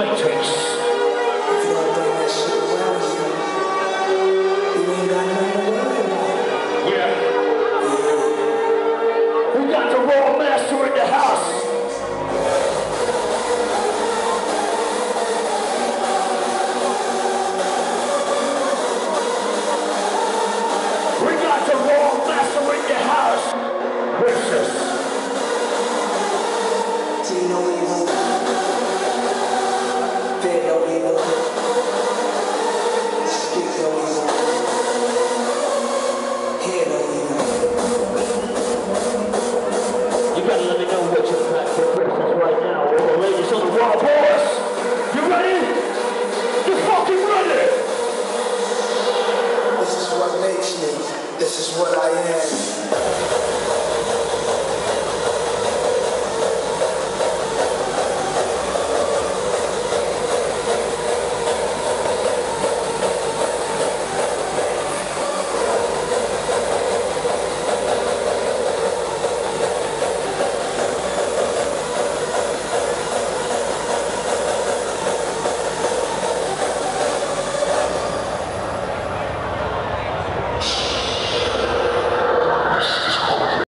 Matrix. this is what I am.